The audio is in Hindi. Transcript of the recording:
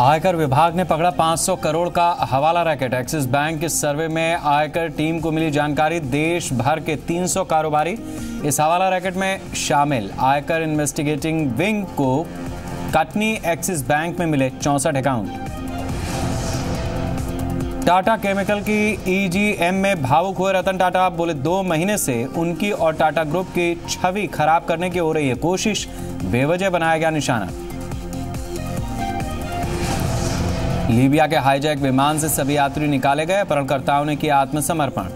आयकर विभाग ने पकड़ा 500 करोड़ का हवाला रैकेट। एक्सिस बैंक के सर्वे में आयकर टीम को मिली जानकारी, देश भर के 300 कारोबारी इस हवाला रैकेट में शामिल। आयकर इन्वेस्टिगेटिंग विंग को कटनी एक्सिस बैंक में मिले चौसठ अकाउंट। टाटा केमिकल की ईजीएम में भावुक हुए रतन टाटा बोले दो महीने से उनकी और टाटा ग्रुप की छवि खराब करने की हो रही है कोशिश, बेवजह बनाया गया निशाना। लीबिया के हाईजैक विमान से सभी यात्री निकाले गए अपहरणकर्ताओं ने किया आत्मसमर्पण।